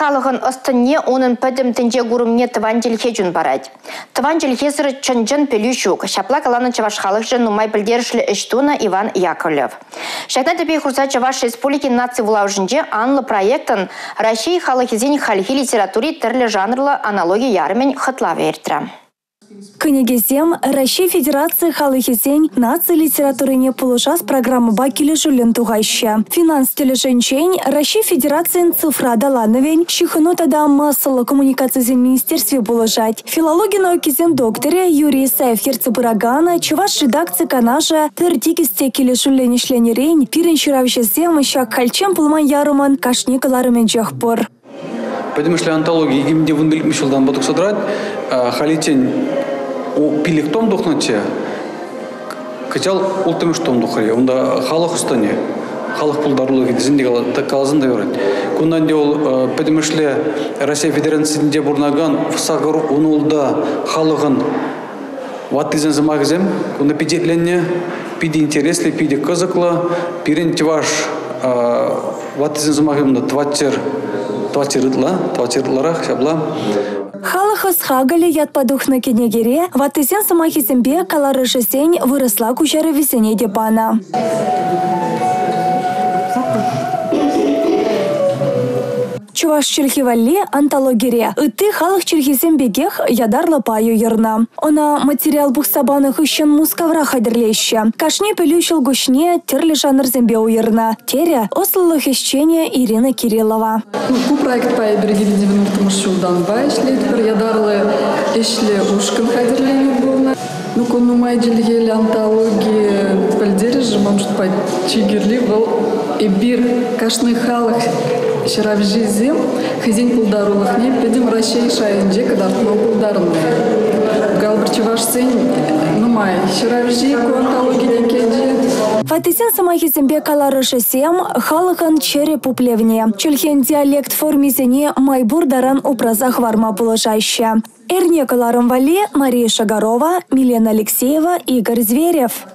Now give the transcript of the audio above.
халығын ыстынне оның пөдім тінже гурумне тыван желхе жүн барад. Тыван желхесір чынжын пелю шук. Шапла каланы чаваш халық жын нумай білдерішлі іштуна Иван Яковлев. Шакна тепе хурса чаваш республики наци вулаужынже анлы проектын Россия халықизен хальхи литератури тірлі жанрлы аналогия ярымен хытла вердірі. Кынегесем Россия Федерации халыхесень наци литературыне пулышас программа бакелі жүлін туғайшы. Финанс телешенчень Россия Федерациян цифра далановень шихыну тада массалы коммуникациясен министерстве пулышать. Филология наукизен докторе Юрий Исаев Херцебурагана чуваш редакция канажа тыртикисте келі жүлін ішленерейн пирен шыравшесем шак хальчен пулман ярыман кашникаларымен жахпор. Что антология гимде вундылик мишелдан бодук содрат, халитен о пилик том духначе, качал ултымыш том духаре, онда халық ұстане, халық пулдарлығы дизиндегі такалазын да көрет. Кундан де ол что Россия Федерациясында бурнаган сагыр унулда халығын ваттизен замагзем, кунда пидетленне, пиди интересли, пиди кызыклы, пирен тиваш ваттизен замагымда тватчер твачырытла, твачырытларах шабла. Халахас хагали ятпадухна кенегере, ватысен самахисембе каларышесень выросла кучары весене депана. Чуваш черхивалли антологире. Ыты халық черхисен бегех ядарлы паю ерна. Она материал бухсабанах ищен мускавра хадерлеща. Кашне пелющил гушне терлі жанр зембе уерна. Теря ослылых ищение Ирина Кириллова. Ну, bu проект пай бергили 90 жылдан байшлет, бір ядарлы ишле ушкын хадерлене болна. Ну, кону майджилгел антология пальдері жымам, что пай чигерли был и бир кашны халық шыравжизем хызен пулдарулых не педем Россия шайынже кадартма пулдарынды. Галбыр чувашсен нумай шыравжи антология кенже Ватысен самахисембе каларышесем халықын чере пуплевне. Чүлхен диалект формисене майбур даран образах варма булышайшы. Эрне каларым вали Мария Шагарова, Милена Алексеева, Игорь Зверев.